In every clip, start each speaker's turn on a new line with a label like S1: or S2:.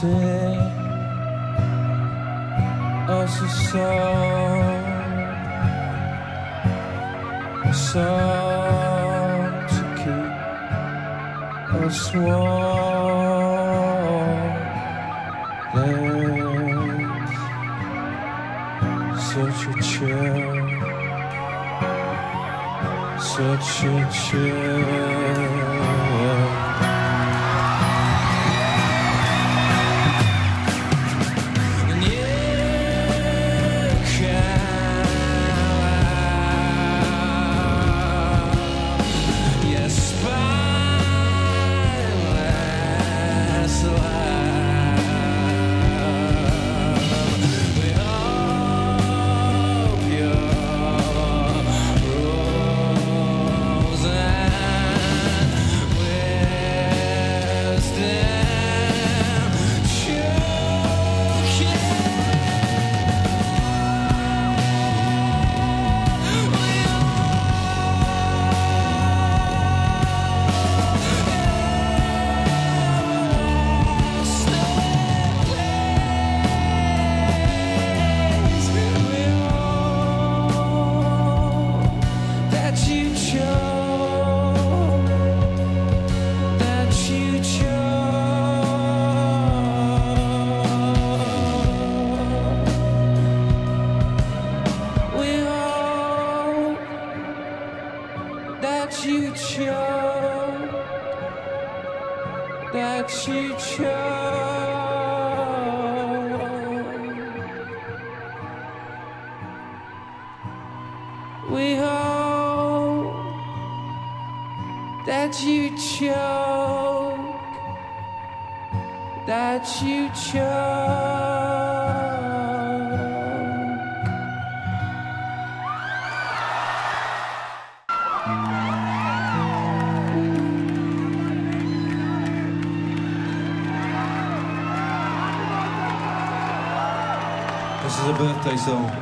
S1: said us a song, a song to keep us warm. There's such a chill, such a chill. isso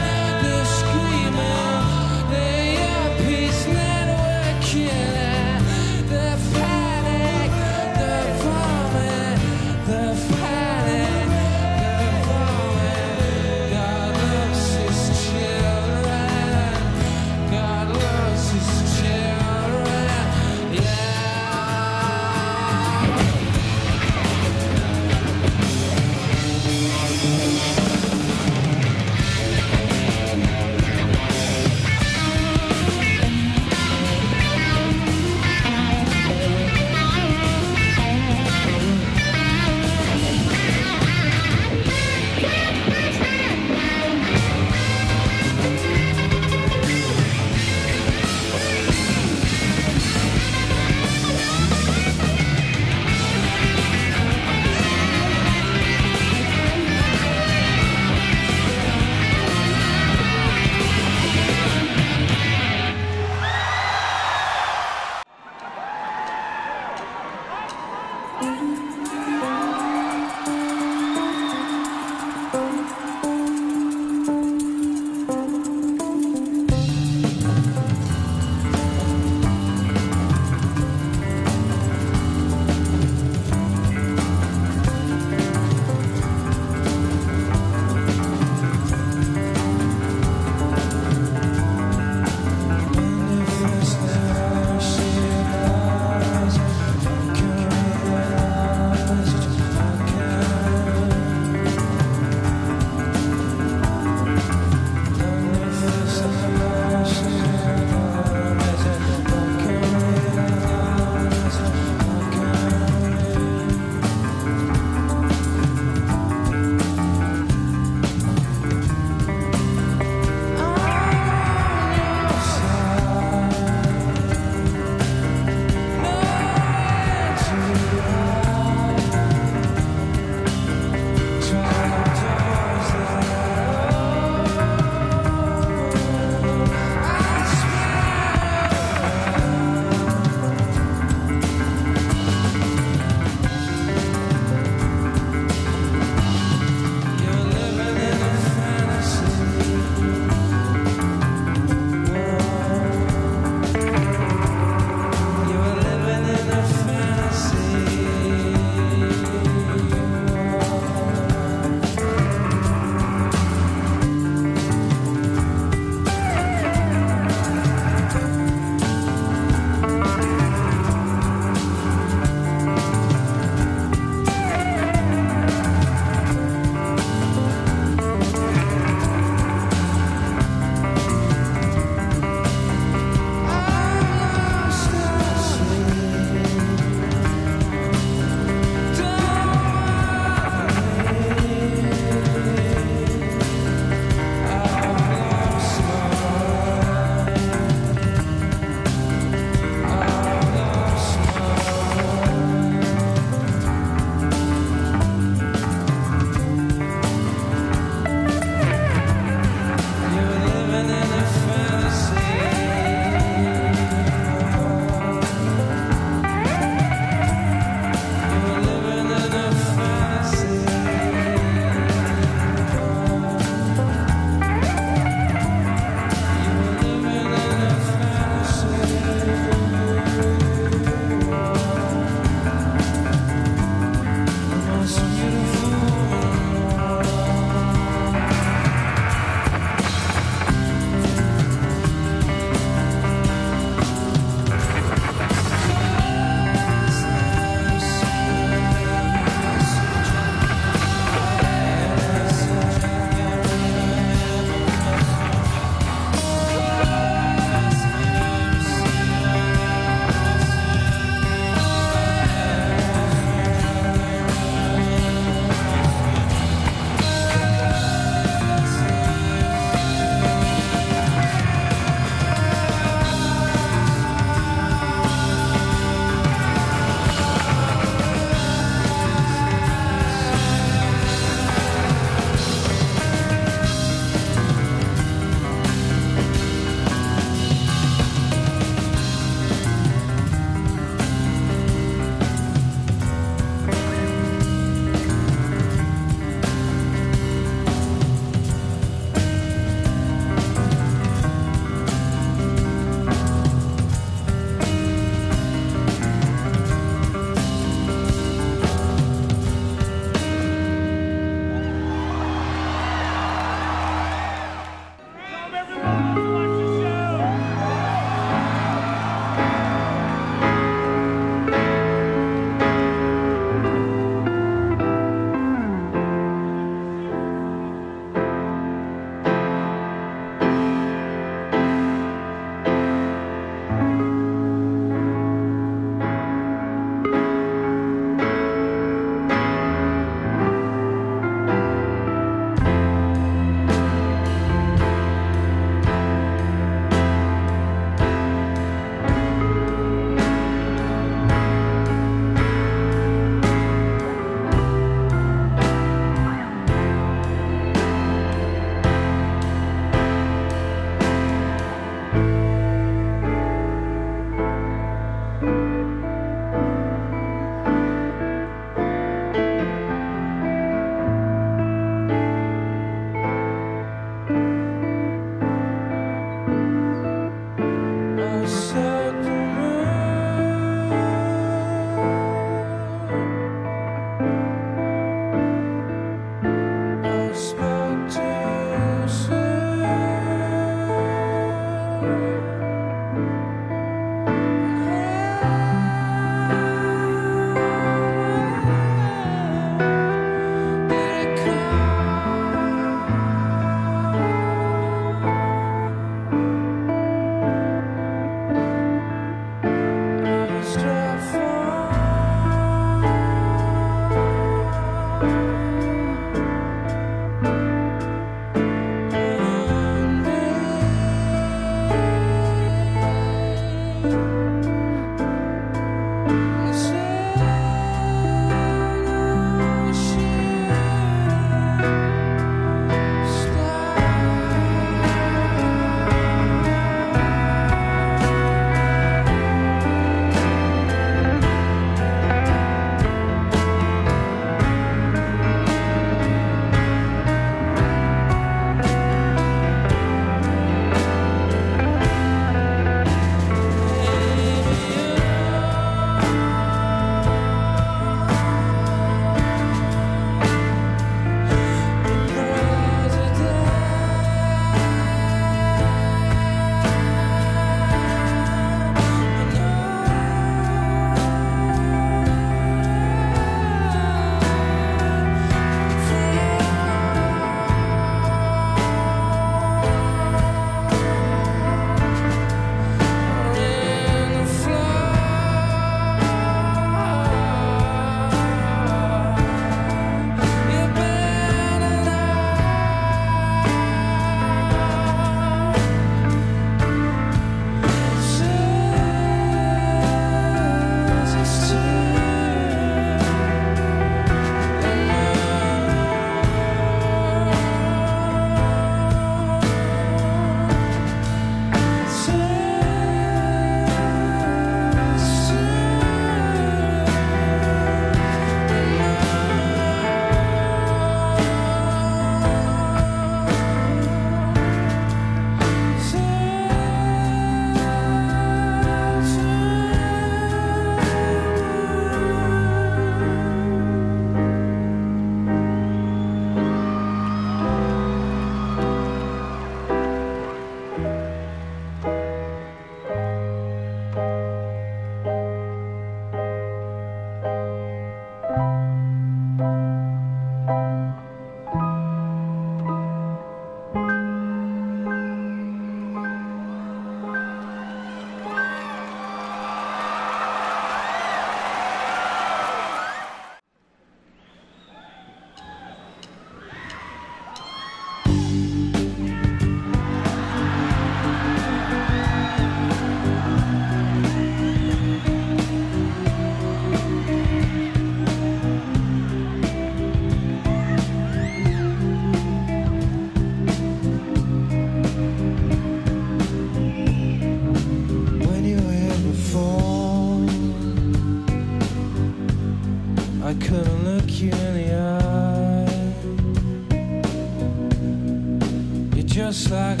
S1: saga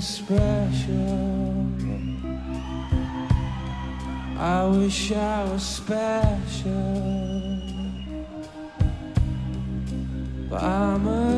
S1: special. I wish I was special, but I'm a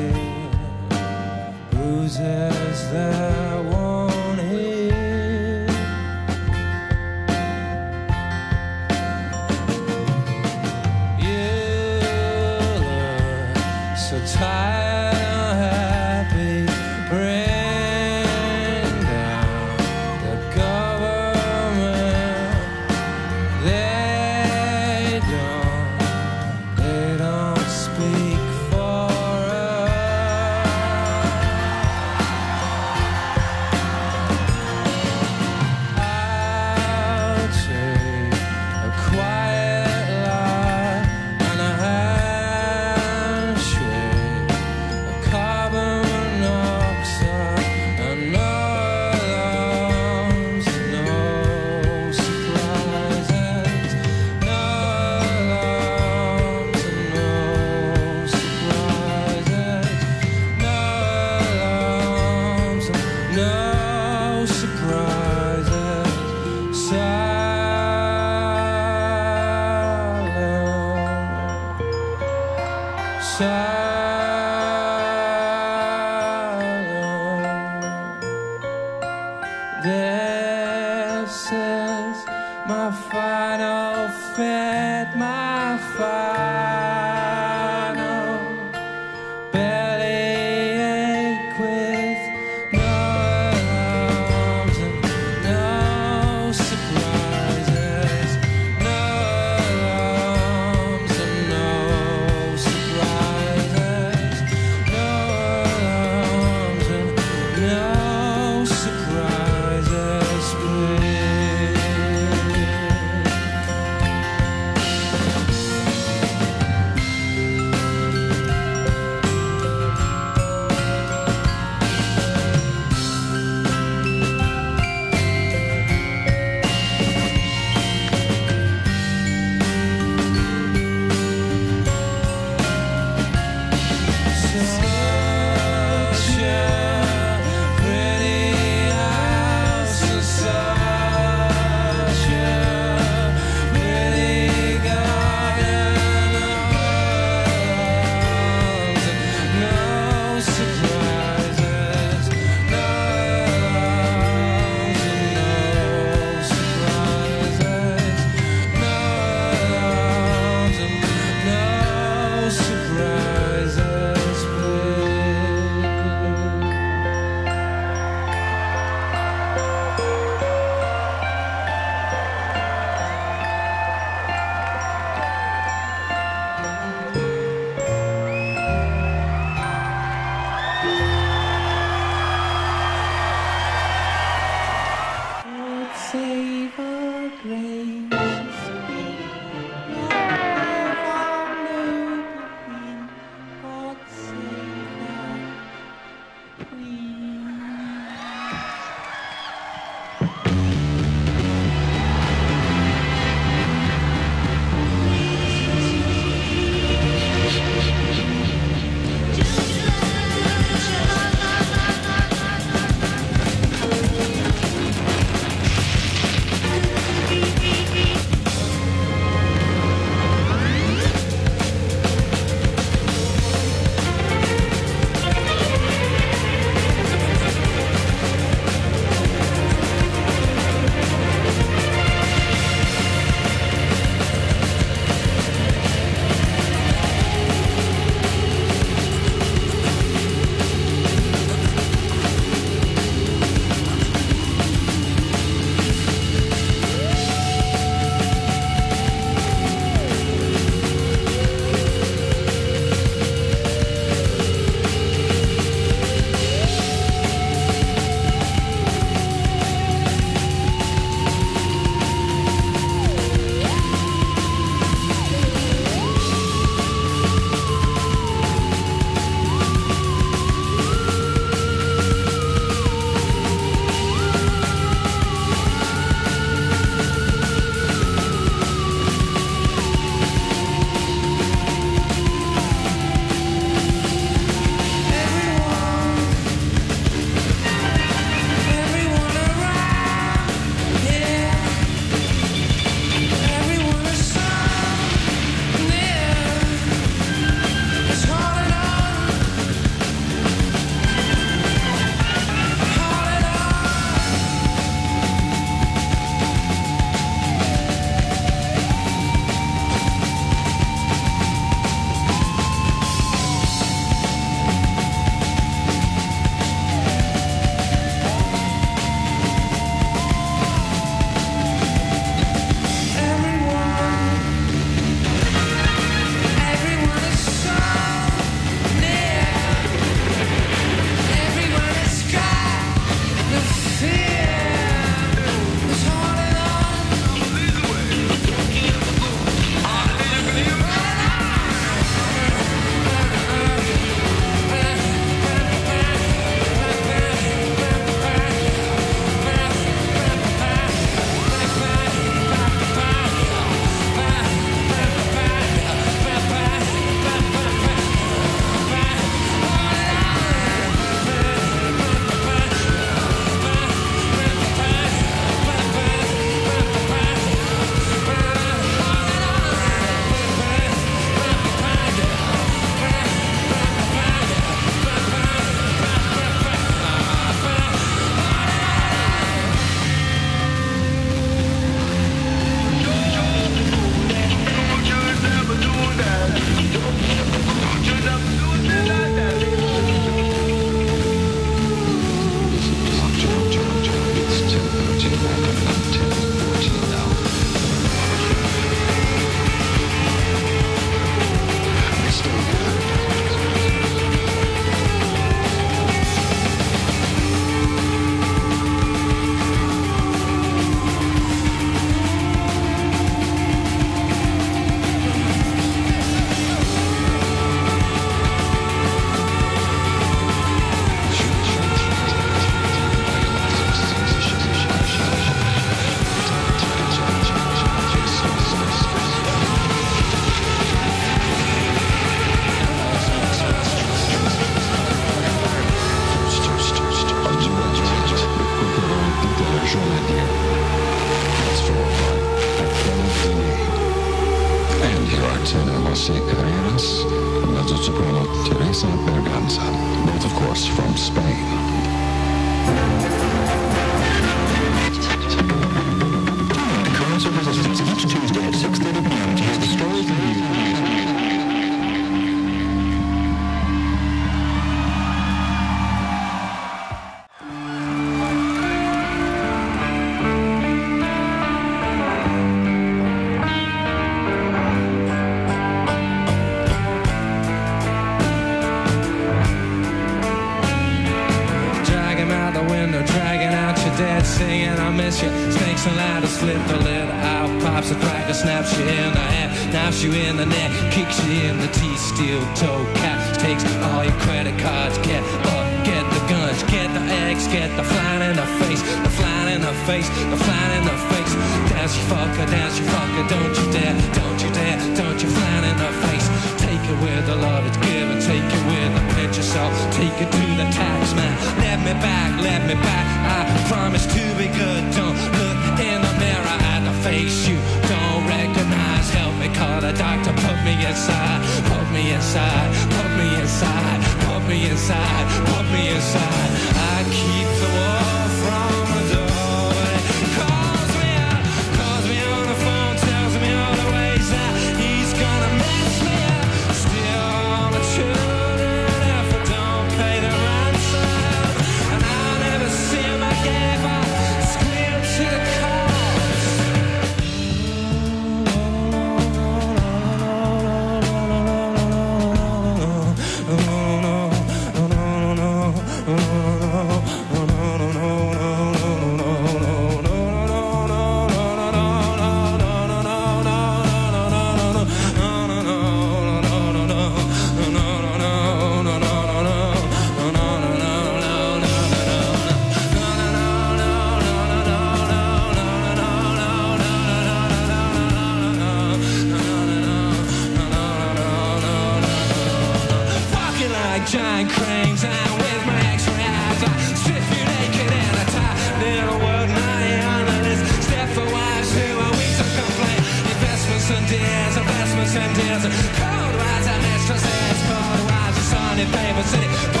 S1: giant cranes and with my x-ray eyes I strip you naked in a tie little world money on the list. Step for wives who are weak to complain. Investments and deals, investments and deals. Cold rides and mistresses, cold rides and sunny paper city.